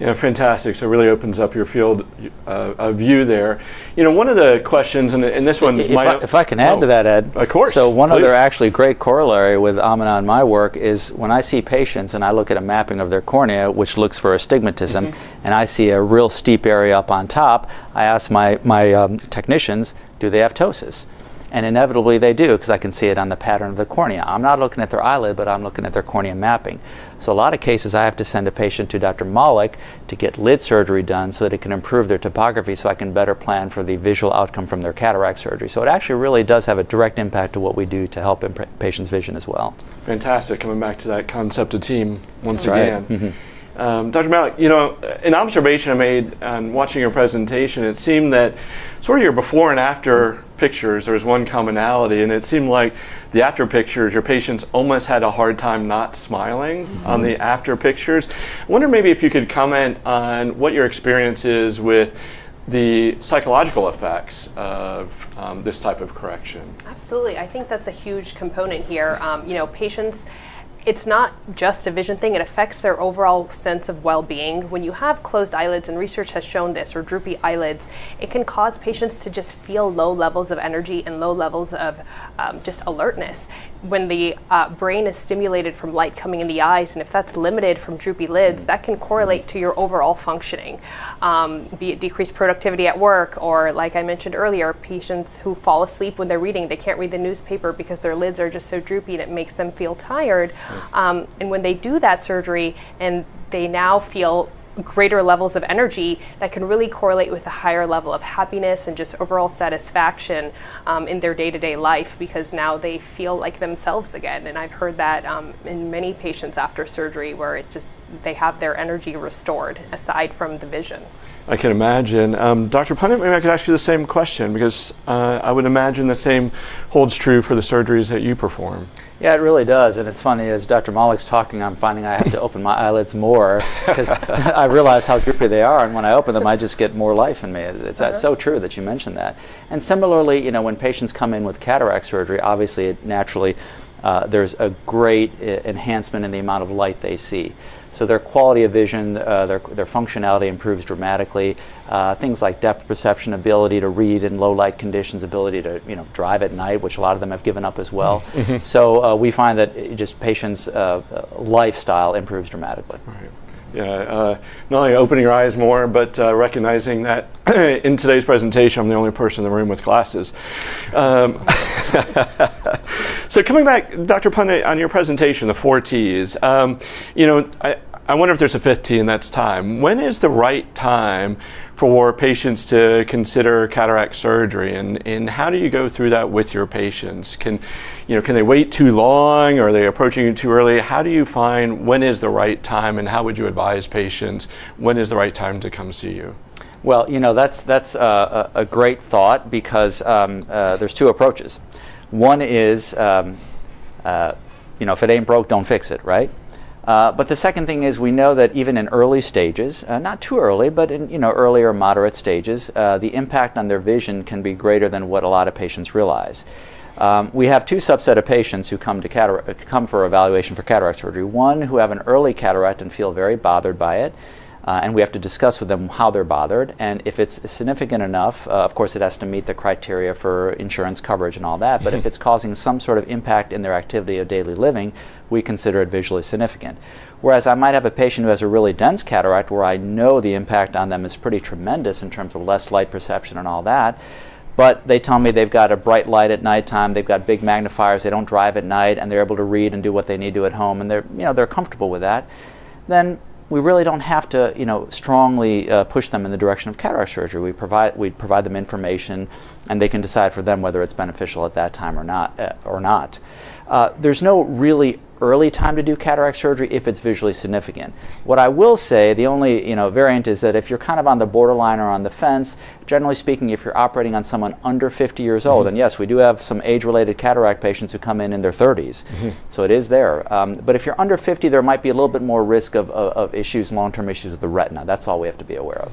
Yeah, fantastic. So it really opens up your field uh, of view there. You know, one of the questions, and, and this one, if, I, if I can add oh, to that, Ed. Of course. So one please. other actually great corollary with Amina and my work is when I see patients and I look at a mapping of their cornea, which looks for astigmatism, mm-hmm. and I see a real steep area up on top, I ask my, my um, technicians, do they have ptosis? And inevitably they do because I can see it on the pattern of the cornea. I'm not looking at their eyelid, but I'm looking at their cornea mapping. So a lot of cases I have to send a patient to Dr. Malik to get lid surgery done so that it can improve their topography so I can better plan for the visual outcome from their cataract surgery. So it actually really does have a direct impact to what we do to help patients' vision as well. Fantastic. Coming back to that concept of team once That's again. Right. Mm-hmm. Um, Dr. Malik, you know, an observation I made on watching your presentation, it seemed that sort of your before and after pictures, there was one commonality, and it seemed like the after pictures, your patients almost had a hard time not smiling mm-hmm. on the after pictures. I wonder maybe if you could comment on what your experience is with the psychological effects of um, this type of correction. Absolutely. I think that's a huge component here. Um, you know, patients it's not just a vision thing, it affects their overall sense of well being. When you have closed eyelids, and research has shown this, or droopy eyelids, it can cause patients to just feel low levels of energy and low levels of um, just alertness. When the uh, brain is stimulated from light coming in the eyes, and if that's limited from droopy lids, that can correlate to your overall functioning, um, be it decreased productivity at work, or like I mentioned earlier, patients who fall asleep when they're reading, they can't read the newspaper because their lids are just so droopy and it makes them feel tired. Um, and when they do that surgery and they now feel greater levels of energy that can really correlate with a higher level of happiness and just overall satisfaction um, in their day-to-day life because now they feel like themselves again. And i've heard that um, in many patients after surgery where it just they have their energy restored aside from the vision I can imagine. Um, Dr. Pandit, maybe I could ask you the same question because uh, I would imagine the same holds true for the surgeries that you perform. Yeah, it really does. And it's funny, as Dr. Malik's talking, I'm finding I have to open my eyelids more because I realize how droopy they are. And when I open them, I just get more life in me. It's uh-huh. so true that you mentioned that. And similarly, you know, when patients come in with cataract surgery, obviously, it naturally, uh, there's a great uh, enhancement in the amount of light they see. So their quality of vision, uh, their, their functionality improves dramatically. Uh, things like depth perception, ability to read in low light conditions, ability to you know drive at night, which a lot of them have given up as well. Mm-hmm. So uh, we find that just patients' uh, lifestyle improves dramatically. Right. Uh, not only opening your eyes more, but uh, recognizing that in today's presentation, I'm the only person in the room with glasses. Um, so coming back, Dr. Pandit, on your presentation, the four T's, um, you know, I, I wonder if there's a fifth T, and that's time. When is the right time for patients to consider cataract surgery, and, and how do you go through that with your patients? Can, you know, can they wait too long? Or are they approaching you too early? How do you find when is the right time, and how would you advise patients when is the right time to come see you? Well, you know, that's, that's a, a great thought because um, uh, there's two approaches. One is, um, uh, you know, if it ain't broke, don't fix it, right? Uh, but the second thing is we know that even in early stages, uh, not too early, but in you know earlier moderate stages, uh, the impact on their vision can be greater than what a lot of patients realize. Um, we have two subset of patients who come to come for evaluation for cataract surgery. One who have an early cataract and feel very bothered by it, uh, and we have to discuss with them how they're bothered. And if it's significant enough, uh, of course, it has to meet the criteria for insurance coverage and all that. But if it's causing some sort of impact in their activity of daily living, we consider it visually significant. Whereas I might have a patient who has a really dense cataract where I know the impact on them is pretty tremendous in terms of less light perception and all that. But they tell me they've got a bright light at nighttime, they've got big magnifiers, they don't drive at night, and they're able to read and do what they need to at home, and they're you know they're comfortable with that. Then we really don't have to, you know, strongly uh, push them in the direction of cataract surgery. We provide we provide them information, and they can decide for them whether it's beneficial at that time or not. Uh, or not. Uh, there's no really early time to do cataract surgery if it's visually significant. What I will say, the only you know variant is that if you're kind of on the borderline or on the fence, generally speaking, if you're operating on someone under 50 years old, mm-hmm. and yes, we do have some age-related cataract patients who come in in their 30s, mm-hmm. so it is there. Um, but if you're under 50, there might be a little bit more risk of, of, of issues, long-term issues with the retina. That's all we have to be aware of.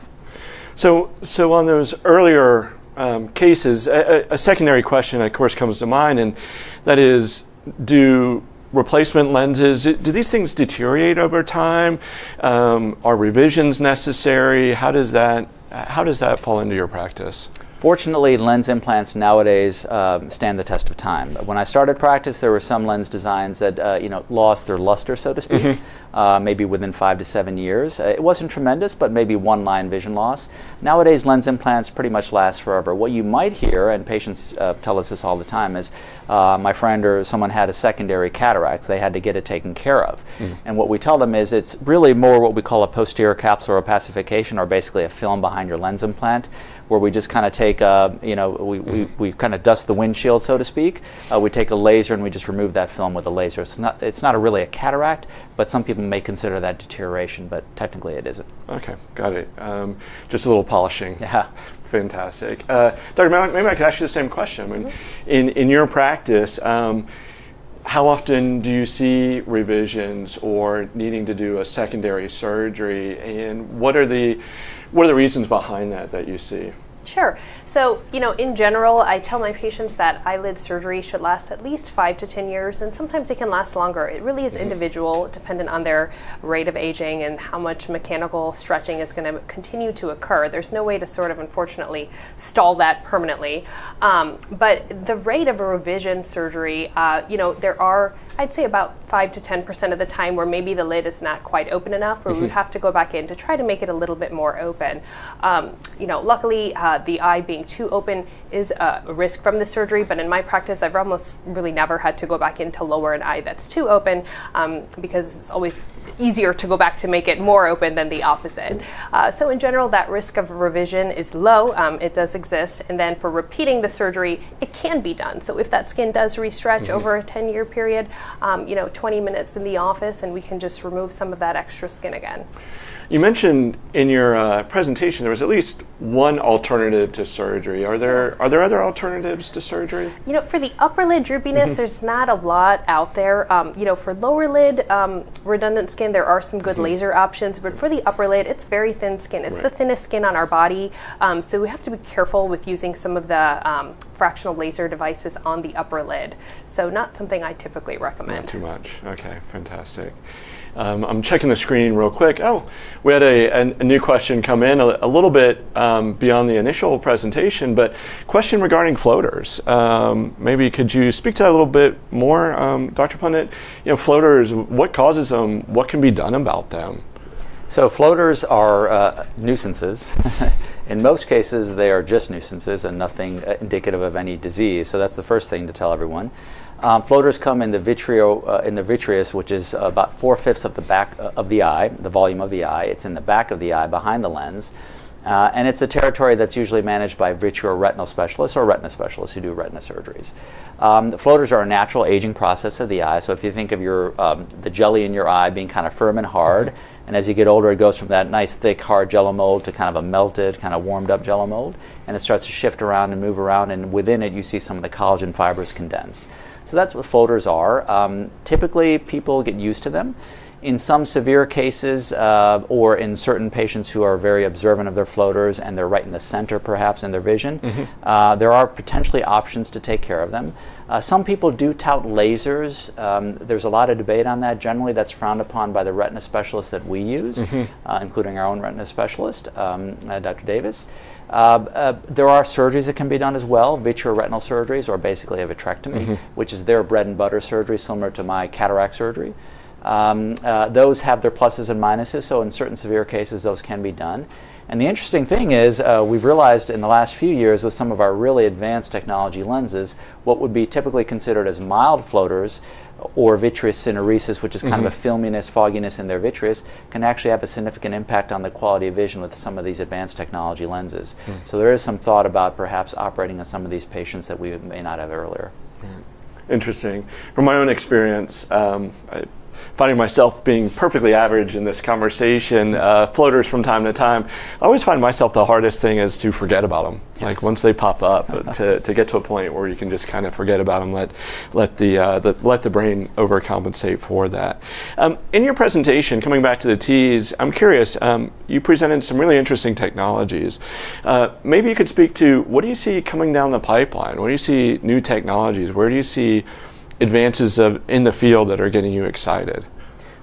So, so on those earlier um, cases, a, a secondary question, of course, comes to mind, and that is, do replacement lenses, do these things deteriorate over time? Um, are revisions necessary? How does that how does that fall into your practice? Fortunately, lens implants nowadays um, stand the test of time. When I started practice, there were some lens designs that uh, you know lost their luster, so to speak, mm-hmm. uh, maybe within five to seven years. Uh, it wasn't tremendous, but maybe one line vision loss. Nowadays, lens implants pretty much last forever. What you might hear, and patients uh, tell us this all the time, is uh, my friend or someone had a secondary cataract. They had to get it taken care of. Mm-hmm. And what we tell them is it's really more what we call a posterior capsular opacification, or basically a film behind your lens implant where we just kind of take, a, you know, we, we, mm-hmm. we kind of dust the windshield, so to speak. Uh, we take a laser and we just remove that film with a laser. It's not, it's not a really a cataract, but some people may consider that deterioration, but technically it isn't. Okay, got it. Um, just a little polishing. Yeah. Fantastic. Uh, Dr. Malik, maybe I could ask you the same question. I mean, mm-hmm. in, in your practice, um, how often do you see revisions or needing to do a secondary surgery, and what are the what are the reasons behind that that you see? Sure. So, you know, in general, I tell my patients that eyelid surgery should last at least five to 10 years, and sometimes it can last longer. It really is mm-hmm. individual, dependent on their rate of aging and how much mechanical stretching is going to continue to occur. There's no way to sort of, unfortunately, stall that permanently. Um, but the rate of a revision surgery, uh, you know, there are, I'd say, about five to ten percent of the time where maybe the lid is not quite open enough, where we would have to go back in to try to make it a little bit more open. Um, you know, luckily uh, the eye being too open is a risk from the surgery, but in my practice, I've almost really never had to go back in to lower an eye that's too open um, because it's always easier to go back to make it more open than the opposite. Uh, so in general, that risk of revision is low. Um, it does exist, and then for repeating the surgery, it can be done. So if that skin does restretch mm-hmm. over a 10-year period, um, you know, 20 minutes in the office, and we can just remove some of that extra skin again. You mentioned in your uh, presentation there was at least one alternative to surgery. Are there are there other alternatives to surgery? You know, for the upper lid droopiness, mm-hmm. there's not a lot out there. Um, you know, for lower lid um, redundant skin, there are some good mm-hmm. laser options, but for the upper lid, it's very thin skin. It's right. the thinnest skin on our body, um, so we have to be careful with using some of the um, fractional laser devices on the upper lid. So not something I typically recommend. Not too much. Okay, fantastic. Um, I'm checking the screen real quick. Oh, we had a, a, a new question come in a, a little bit um, beyond the initial presentation, but question regarding floaters. Um, maybe could you speak to that a little bit more, um, Dr. Pandit? You know, floaters, what causes them? What can be done about them? So floaters are uh, nuisances. In most cases, they are just nuisances and nothing uh, indicative of any disease. So that's the first thing to tell everyone. Um, floaters come in the vitrio, uh, in the vitreous, which is about four fifths of the back uh, of the eye, the volume of the eye. It's in the back of the eye, behind the lens, uh, and it's a territory that's usually managed by vitreoretinal specialists or retina specialists who do retina surgeries. Um, the floaters are a natural aging process of the eye. So if you think of your um, the jelly in your eye being kind of firm and hard, and as you get older, it goes from that nice thick hard jello mold to kind of a melted, kind of warmed up jello mold, and it starts to shift around and move around, and within it you see some of the collagen fibers condense. So that's what floaters are. Um, typically, people get used to them. In some severe cases, uh, or in certain patients who are very observant of their floaters and they're right in the center perhaps in their vision, mm-hmm. uh, there are potentially options to take care of them. Uh, some people do tout lasers. Um, there's a lot of debate on that. Generally, that's frowned upon by the retina specialists that we use, mm-hmm. Uh, including our own retina specialist, um, uh, Dr. Davis. Uh, uh, there are surgeries that can be done as well, vitreoretinal surgeries, or basically a vitrectomy, mm-hmm. which is their bread and butter surgery, similar to my cataract surgery. Um, uh, those have their pluses and minuses, so in certain severe cases, those can be done. And the interesting thing is, uh, we've realized in the last few years with some of our really advanced technology lenses, what would be typically considered as mild floaters or vitreous syneresis, which is kind mm-hmm. of a mm-hmm. filminess, fogginess in their vitreous, can actually have a significant impact on the quality of vision with some of these advanced technology lenses. Mm. So there is some thought about perhaps operating on some of these patients that we may not have earlier. Mm. Interesting. From my own experience, um, I, finding myself being perfectly average in this conversation, uh, floaters from time to time, I always find myself the hardest thing is to forget about them. Yes. Like once they pop up, to, to get to a point where you can just kind of forget about them, let let the, uh, the let the brain overcompensate for that. Um, in your presentation, coming back to the T's, I'm curious. Um, you presented some really interesting technologies. Uh, maybe you could speak to what do you see coming down the pipeline? What do you see new technologies? Where do you see advances of, in the field that are getting you excited?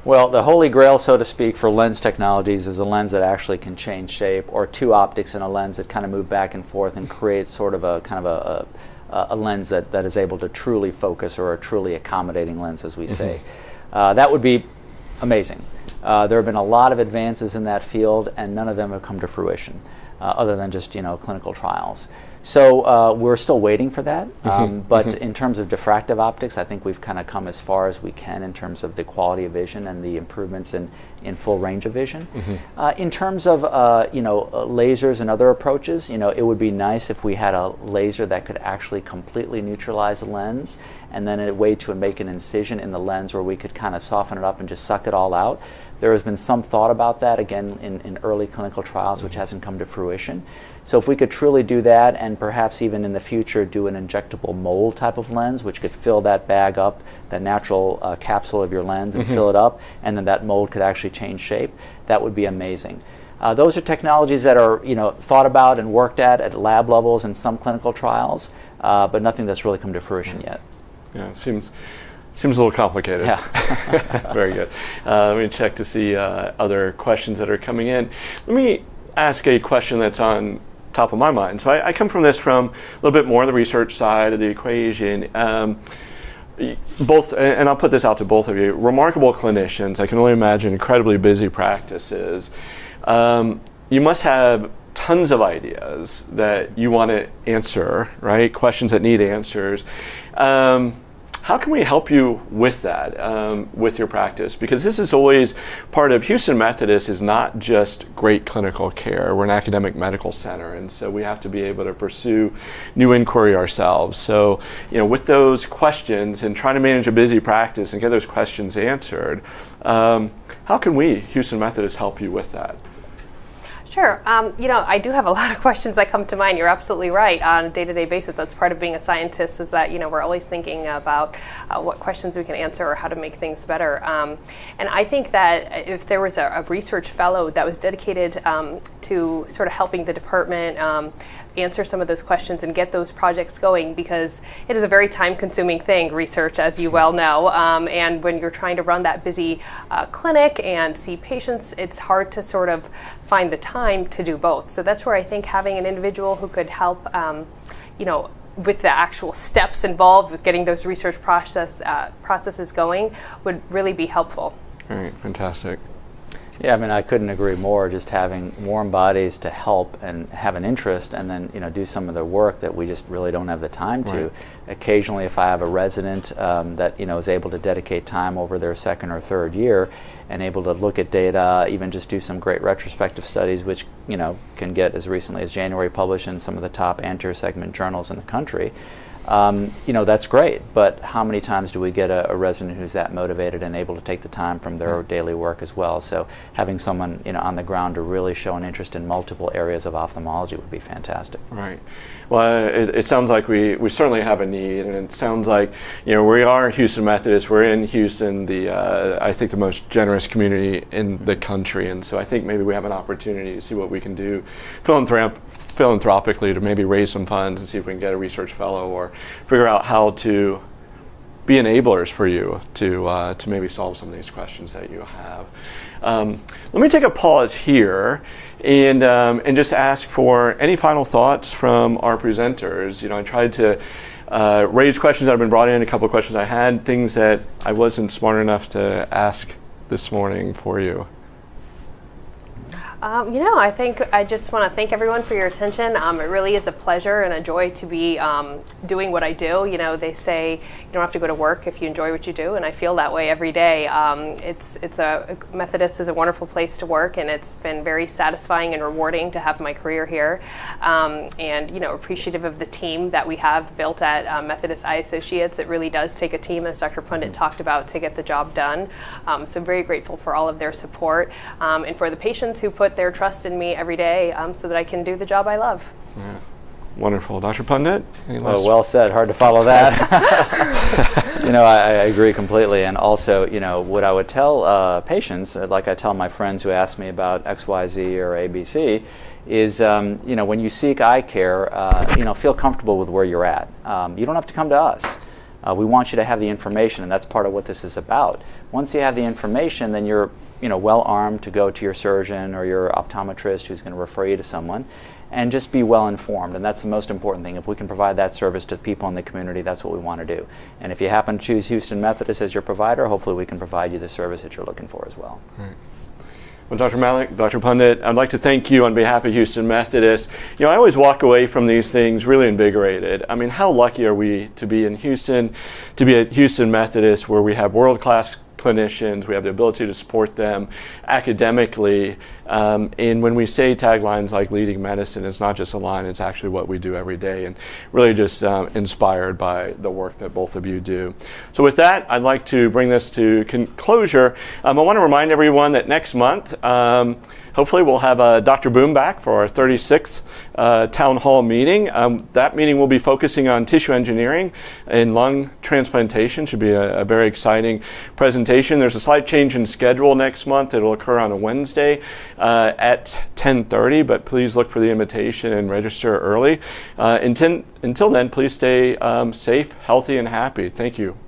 Well, the holy grail, so to speak, for lens technologies is a lens that actually can change shape, or two optics in a lens that kind of move back and forth and create sort of a kind of a, a, a lens that, that is able to truly focus or a truly accommodating lens, as we mm-hmm. say. Uh, that would be amazing. Uh, there have been a lot of advances in that field, and none of them have come to fruition, uh, other than just you know clinical trials. So uh, we're still waiting for that. Mm-hmm. Um, but mm-hmm. in terms of diffractive optics, I think we've kind of come as far as we can in terms of the quality of vision and the improvements in, in full range of vision. Mm-hmm. Uh, in terms of uh, you know uh, lasers and other approaches, you know it would be nice if we had a laser that could actually completely neutralize a lens, and then a way to make an incision in the lens where we could kind of soften it up and just suck it all out. There has been some thought about that again in, in early clinical trials, which mm-hmm. hasn't come to fruition. So if we could truly do that and perhaps even in the future do an injectable mold type of lens, which could fill that bag up, that natural uh, capsule of your lens and mm-hmm. fill it up, and then that mold could actually change shape, that would be amazing. Uh, those are technologies that are you know, thought about and worked at at lab levels in some clinical trials, uh, but nothing that's really come to fruition yet. Yeah, it seems Seems a little complicated. Yeah. Very good. Uh, let me check to see uh, other questions that are coming in. Let me ask a question that's on top of my mind. So I, I, come from this from a little bit more the research side of the equation. Um, both, and I'll put this out to both of you, remarkable clinicians. I can only imagine incredibly busy practices. Um, you must have tons of ideas that you want to answer, right? Questions that need answers. Um, how can we help you with that, um, with your practice? Because this is always part of Houston Methodist is not just great clinical care. We're an academic medical center, and so we have to be able to pursue new inquiry ourselves. So, you know, with those questions and trying to manage a busy practice and get those questions answered, um, how can we, Houston Methodist, help you with that? Sure. Um, you know, I do have a lot of questions that come to mind. You're absolutely right. On a day-to-day basis, that's part of being a scientist is that you know we're always thinking about uh, what questions we can answer or how to make things better. Um, and I think that if there was a, a research fellow that was dedicated um, to sort of helping the department um, answer some of those questions and get those projects going because it is a very time consuming thing, research, as you well know. Um, and when you're trying to run that busy uh, clinic and see patients, it's hard to sort of find the time to do both. So that's where I think having an individual who could help, um, you know, with the actual steps involved with getting those research process uh, processes going would really be helpful. All right, fantastic. Yeah, I mean, I couldn't agree more. Just having warm bodies to help and have an interest, and then you know do some of the work that we just really don't have the time to. Right. Occasionally, if I have a resident um, that you know is able to dedicate time over their second or third year, and able to look at data, even just do some great retrospective studies, which you know can get as recently as January published in some of the top anterior segment journals in the country um, you know, that's great. But how many times do we get a, a, resident who's that motivated and able to take the time from their mm. daily work as well? So having someone, you know, on the ground to really show an interest in multiple areas of ophthalmology would be fantastic. Right. Well, it, it, sounds like we, we certainly have a need, and it sounds like you know we are Houston Methodist. We're in Houston, the uh, I think the most generous community in the country, and so I think maybe we have an opportunity to see what we can do philanthrop- philanthropically to maybe raise some funds and see if we can get a research fellow or figure out how to be enablers for you to uh, to maybe solve some of these questions that you have. Um, let me take a pause here and um, and just ask for any final thoughts from our presenters. You know, I tried to. Uh, raise questions that have been brought in, a couple of questions I had, things that I wasn't smart enough to ask this morning for you. Um, you know, I think I just want to thank everyone for your attention. Um, it really is a pleasure and a joy to be um, doing what I do. You know, they say you don't have to go to work if you enjoy what you do, and I feel that way every day. Um, it's it's a Methodist is a wonderful place to work, and it's been very satisfying and rewarding to have my career here. Um, and you know, appreciative of the team that we have built at uh, Methodist Eye Associates. It really does take a team, as Dr. Pandit mm-hmm. talked about, to get the job done. Um, so very grateful for all of their support and for the patients who put their trust in me every day um, so that I can do the job I love. Yeah. Wonderful. Dr. Pandit? Well, well said. Hard to follow that. you know, I, I, agree completely. And also, you know, what I would tell uh, patients, uh, like I tell my friends who ask me about XYZ or ABC, is, um, you know, when you seek eye care, uh, you know, feel comfortable with where you're at. Um, you don't have to come to us. Uh, we want you to have the information, and that's part of what this is about. Once you have the information, then you're you know, well armed to go to your surgeon or your optometrist who's going to refer you to someone and just be well informed. And that's the most important thing. If we can provide that service to the people in the community, that's what we want to do. And if you happen to choose Houston Methodist as your provider, hopefully we can provide you the service that you're looking for as well. Right. Well, Dr. Malik, Dr. Pandit, I'd like to thank you on behalf of Houston Methodist. You know, I always walk away from these things really invigorated. I mean, how lucky are we to be in Houston, to be at Houston Methodist, where we have world class clinicians, we have the ability to support them academically. Um, and when we say taglines like leading medicine, it's not just a line, it's actually what we do every day, and really just uh, inspired by the work that both of you do. So, with that, I'd like to bring this to closure. Um, I want to remind everyone that next month, um, hopefully we'll have uh, Dr. Boom back for our 36th uh, town hall meeting. Um, that meeting will be focusing on tissue engineering and lung transplantation. Should be a, a, very exciting presentation. There's a slight change in schedule next month. It'll occur on a Wednesday uh, at 10:30. But please look for the invitation and register early. Uh, until, then, please stay um, safe, healthy, and happy. Thank you.